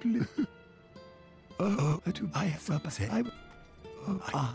Please. Oh, I do. I have up. I. Oh,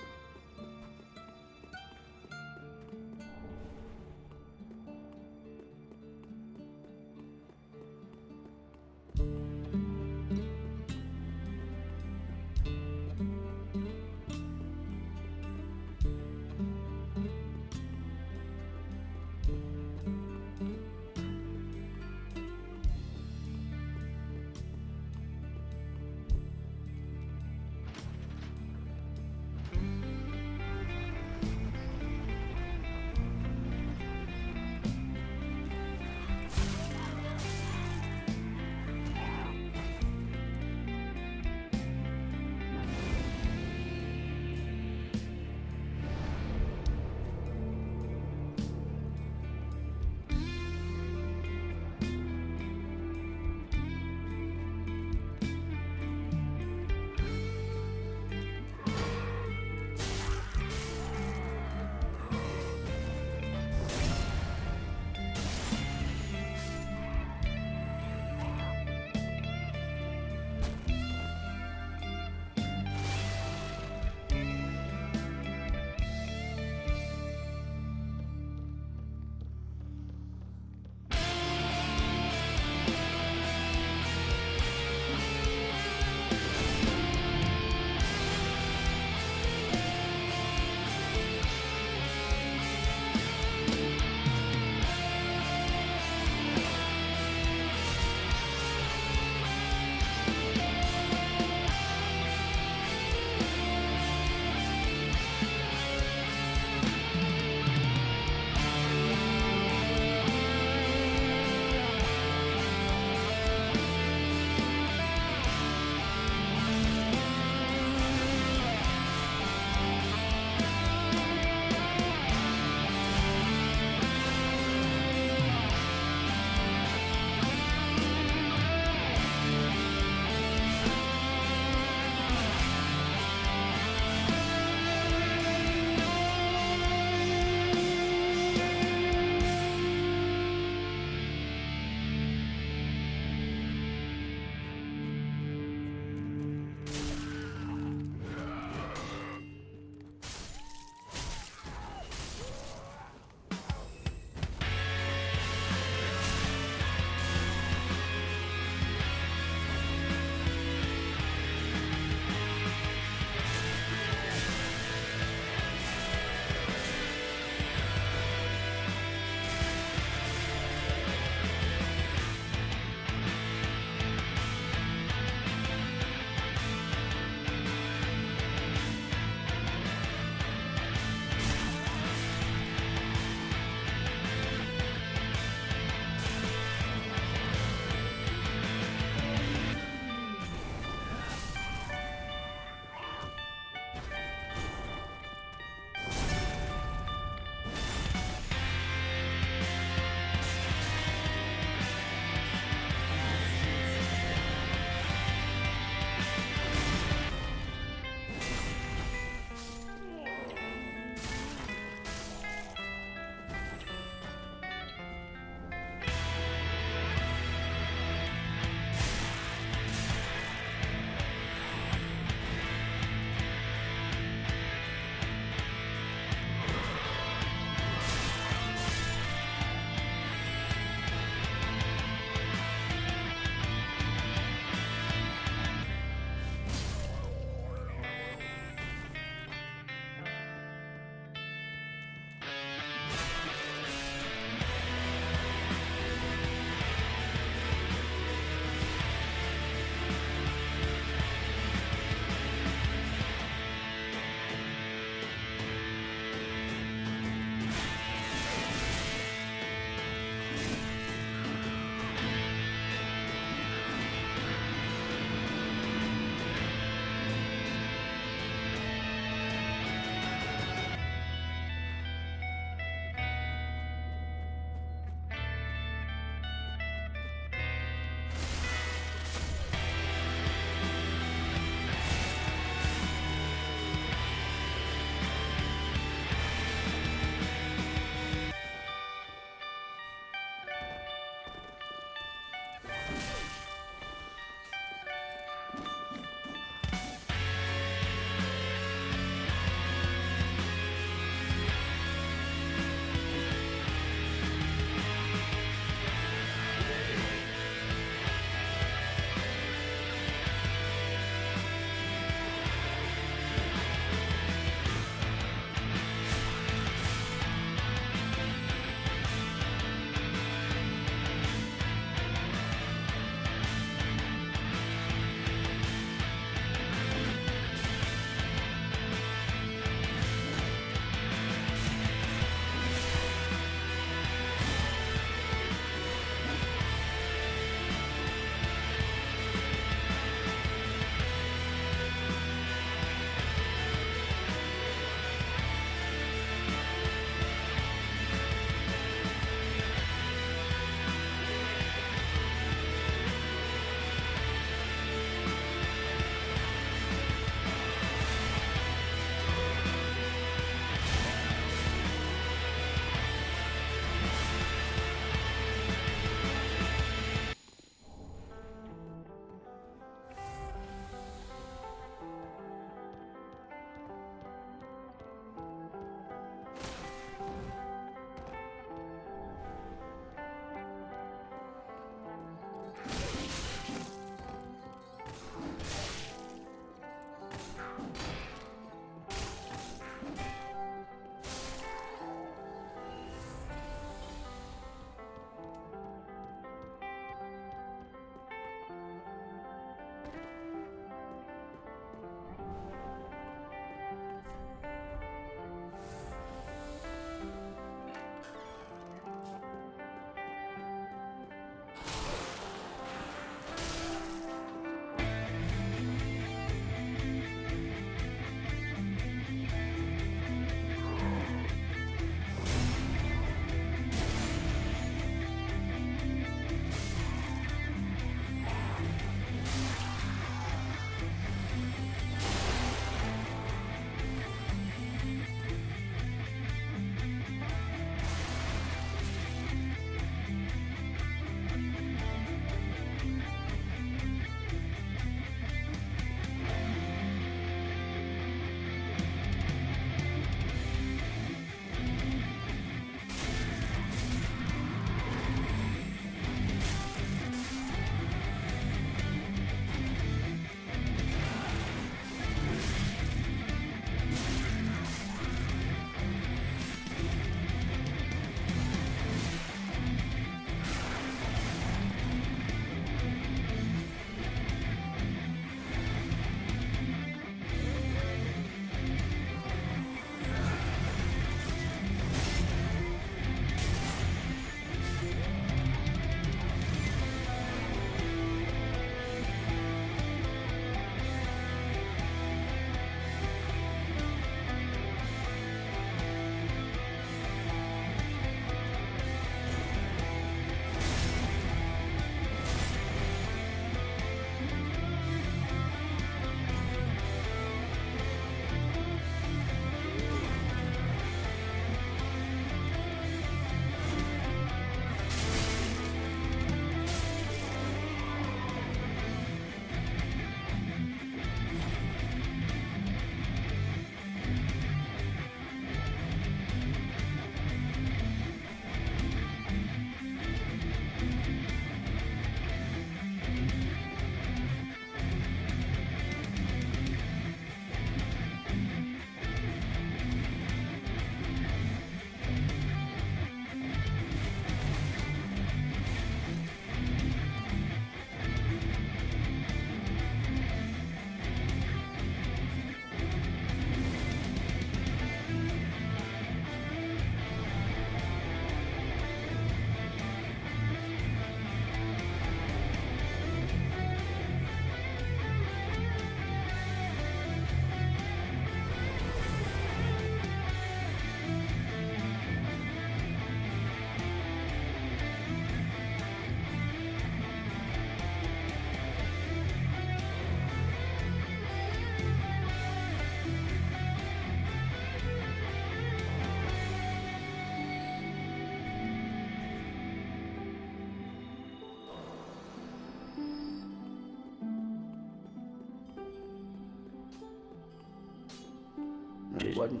one.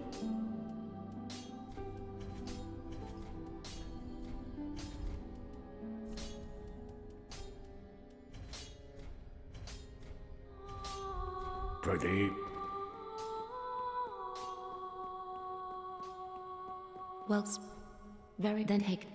Pradeep. Well, very then Hick.